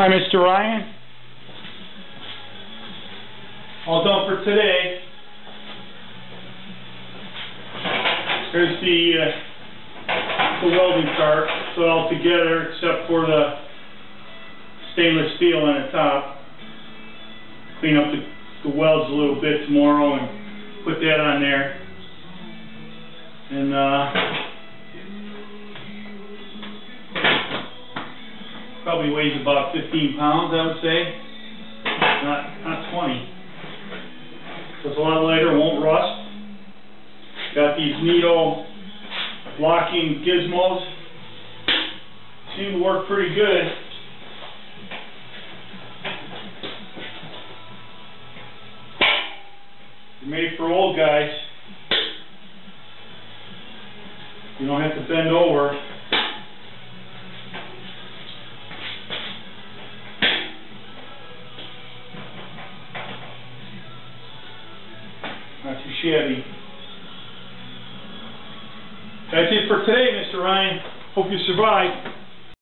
Hi, Mr. Ryan. All done for today. Here's the, uh, the welding cart, put all together except for the stainless steel on the top. Clean up the, the welds a little bit tomorrow and put that on there. And, uh, probably weighs about fifteen pounds, I would say. Not, not twenty. So it's a lot lighter, won't rust. Got these needle locking gizmos. Seem to work pretty good. Made for old guys. You don't have to bend over. Shabby. That's it for today, Mr. Ryan. Hope you survive.